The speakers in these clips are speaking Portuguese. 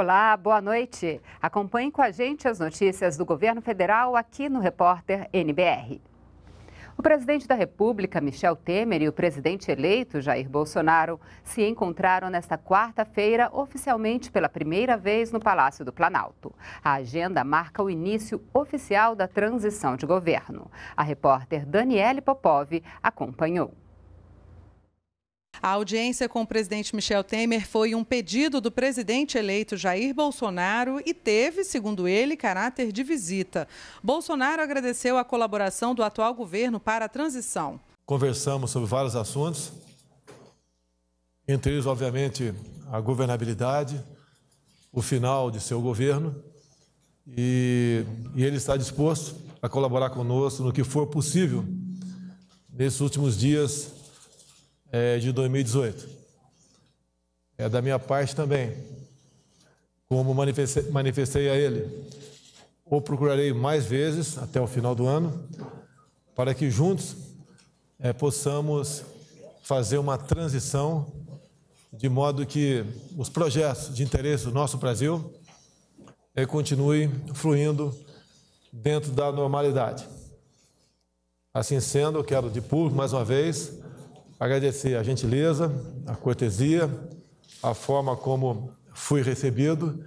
Olá, boa noite. Acompanhe com a gente as notícias do governo federal aqui no Repórter NBR. O presidente da República, Michel Temer, e o presidente eleito, Jair Bolsonaro, se encontraram nesta quarta-feira oficialmente pela primeira vez no Palácio do Planalto. A agenda marca o início oficial da transição de governo. A repórter Daniele Popov acompanhou. A audiência com o presidente Michel Temer foi um pedido do presidente eleito Jair Bolsonaro e teve, segundo ele, caráter de visita. Bolsonaro agradeceu a colaboração do atual governo para a transição. Conversamos sobre vários assuntos, entre eles, obviamente, a governabilidade, o final de seu governo, e, e ele está disposto a colaborar conosco no que for possível nesses últimos dias é, de 2018. É da minha parte também, como manifestei, manifestei a ele, o procurarei mais vezes até o final do ano, para que juntos é, possamos fazer uma transição de modo que os projetos de interesse do nosso Brasil é, continuem fluindo dentro da normalidade. Assim sendo, eu quero de público, mais uma vez, agradecer a gentileza, a cortesia, a forma como fui recebido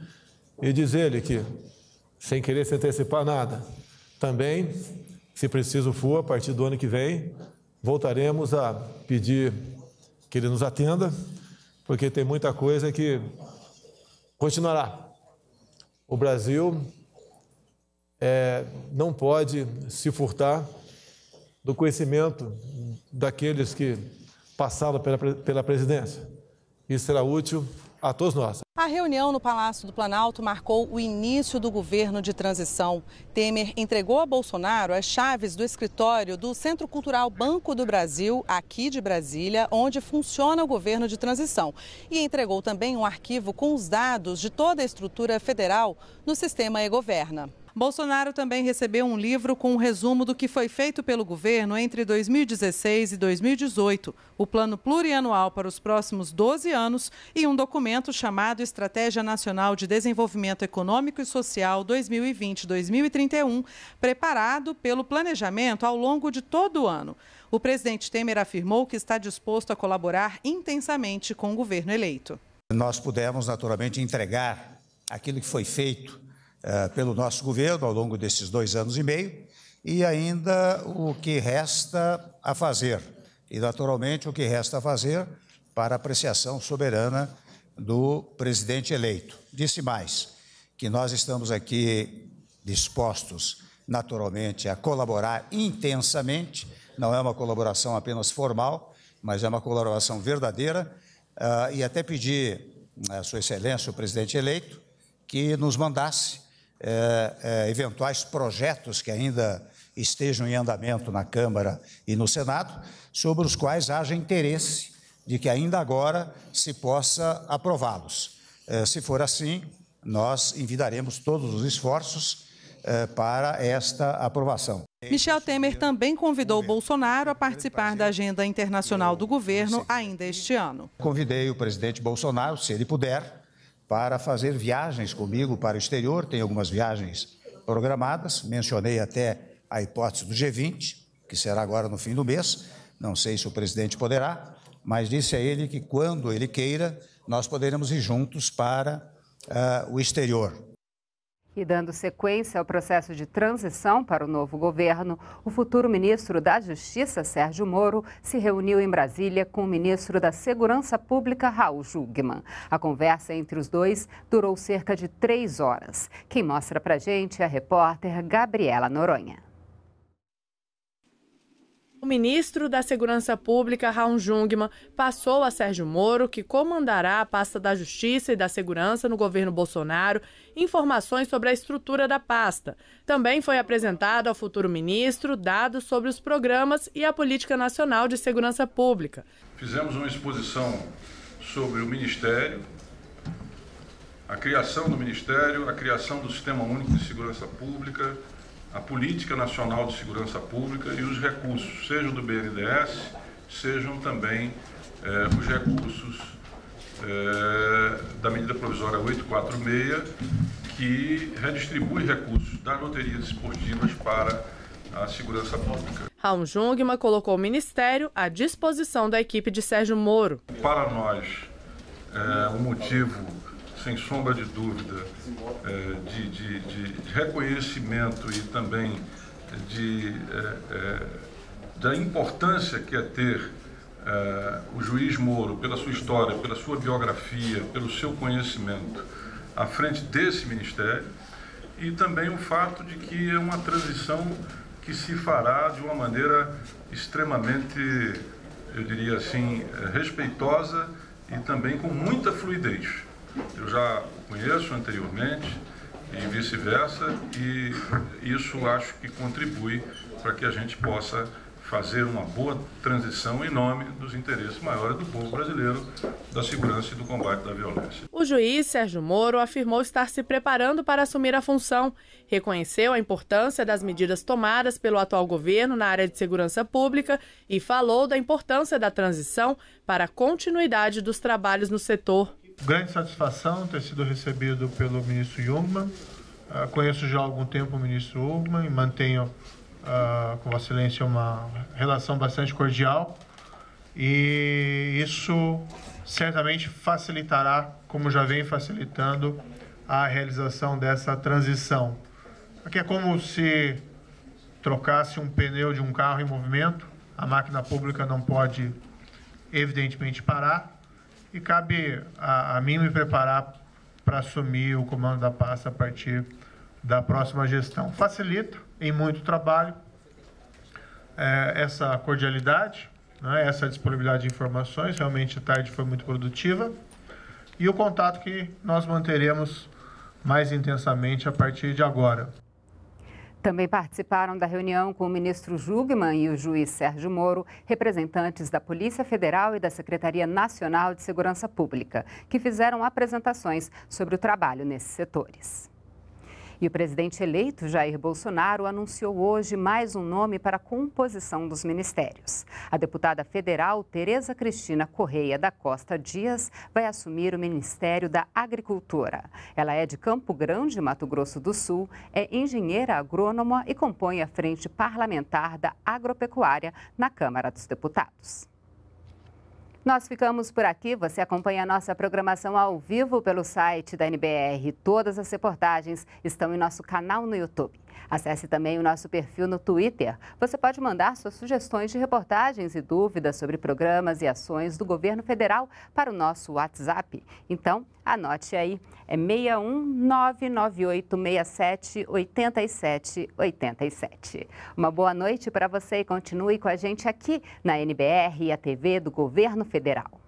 e dizer-lhe que, sem querer se antecipar nada, também, se preciso for, a partir do ano que vem, voltaremos a pedir que ele nos atenda, porque tem muita coisa que continuará. O Brasil é, não pode se furtar do conhecimento daqueles que passado pela, pela presidência. Isso será útil a todos nós. A reunião no Palácio do Planalto marcou o início do governo de transição. Temer entregou a Bolsonaro as chaves do escritório do Centro Cultural Banco do Brasil, aqui de Brasília, onde funciona o governo de transição. E entregou também um arquivo com os dados de toda a estrutura federal no sistema e-governa. Bolsonaro também recebeu um livro com um resumo do que foi feito pelo governo entre 2016 e 2018, o plano plurianual para os próximos 12 anos e um documento chamado Estratégia Nacional de Desenvolvimento Econômico e Social 2020-2031, preparado pelo planejamento ao longo de todo o ano. O presidente Temer afirmou que está disposto a colaborar intensamente com o governo eleito. Nós pudemos, naturalmente, entregar aquilo que foi feito eh, pelo nosso governo ao longo desses dois anos e meio e ainda o que resta a fazer. E, naturalmente, o que resta a fazer para apreciação soberana do presidente eleito. Disse mais que nós estamos aqui dispostos, naturalmente, a colaborar intensamente, não é uma colaboração apenas formal, mas é uma colaboração verdadeira, uh, e até pedir a Sua Excelência, o presidente eleito, que nos mandasse é, é, eventuais projetos que ainda estejam em andamento na Câmara e no Senado, sobre os quais haja interesse de que ainda agora se possa aprová-los. É, se for assim, nós envidaremos todos os esforços é, para esta aprovação. Michel Temer também convidou Bolsonaro a participar da agenda internacional do governo ainda este ano. Convidei o presidente Bolsonaro, se ele puder, para fazer viagens comigo para o exterior. Tem algumas viagens programadas, mencionei até a hipótese do G20, que será agora no fim do mês. Não sei se o presidente poderá, mas disse a ele que quando ele queira, nós poderemos ir juntos para uh, o exterior. E dando sequência ao processo de transição para o novo governo, o futuro ministro da Justiça, Sérgio Moro, se reuniu em Brasília com o ministro da Segurança Pública, Raul Jugman. A conversa entre os dois durou cerca de três horas. Quem mostra pra gente é a repórter Gabriela Noronha. Ministro da Segurança Pública, Raul Jungmann, passou a Sérgio Moro, que comandará a pasta da Justiça e da Segurança no governo Bolsonaro, informações sobre a estrutura da pasta. Também foi apresentado ao futuro ministro dados sobre os programas e a Política Nacional de Segurança Pública. Fizemos uma exposição sobre o Ministério, a criação do Ministério, a criação do Sistema Único de Segurança Pública, a Política Nacional de Segurança Pública e os recursos, sejam do BNDES, sejam também eh, os recursos é, da medida provisória 846, que redistribui recursos das loterias esportivas para a segurança pública. Raul Jungmann colocou o Ministério à disposição da equipe de Sérgio Moro. Para nós, é um motivo, sem sombra de dúvida, é, de, de, de, reconhecimento e também de, é, é, da importância que é ter o juiz Moro, pela sua história, pela sua biografia, pelo seu conhecimento, à frente desse ministério, e também o fato de que é uma transição que se fará de uma maneira extremamente, eu diria assim, respeitosa e também com muita fluidez. Eu já o conheço anteriormente e vice-versa, e isso acho que contribui para que a gente possa fazer uma boa transição em nome dos interesses maiores do povo brasileiro, da segurança e do combate da violência. O juiz Sérgio Moro afirmou estar se preparando para assumir a função, reconheceu a importância das medidas tomadas pelo atual governo na área de segurança pública e falou da importância da transição para a continuidade dos trabalhos no setor. Grande satisfação ter sido recebido pelo ministro Jungmann. Uh, conheço já há algum tempo o ministro Jungmann e mantenho uh, com Vossa Excelência uma relação bastante cordial e isso certamente facilitará, como já vem facilitando, a realização dessa transição. Aqui é como se trocasse um pneu de um carro em movimento, a máquina pública não pode, evidentemente, parar, e cabe a, a mim me preparar para assumir o comando da pasta a partir da próxima gestão. Facilita em muito trabalho é, essa cordialidade, né, essa disponibilidade de informações. Realmente a tarde foi muito produtiva e o contato que nós manteremos mais intensamente a partir de agora. Também participaram da reunião com o ministro Jugman e o juiz Sérgio Moro, representantes da Polícia Federal e da Secretaria Nacional de Segurança Pública, que fizeram apresentações sobre o trabalho nesses setores. E o presidente eleito Jair Bolsonaro anunciou hoje mais um nome para a composição dos ministérios. A deputada federal Tereza Cristina Correia da Costa Dias vai assumir o Ministério da Agricultura. Ela é de Campo Grande, Mato Grosso do Sul, é engenheira agrônoma e compõe a frente parlamentar da agropecuária na Câmara dos Deputados. Nós ficamos por aqui. Você acompanha a nossa programação ao vivo pelo site da NBR. Todas as reportagens estão em nosso canal no YouTube. Acesse também o nosso perfil no Twitter. Você pode mandar suas sugestões de reportagens e dúvidas sobre programas e ações do governo federal para o nosso WhatsApp. Então, anote aí, é 61998678787. Uma boa noite para você e continue com a gente aqui na NBR, a TV do Governo Federal.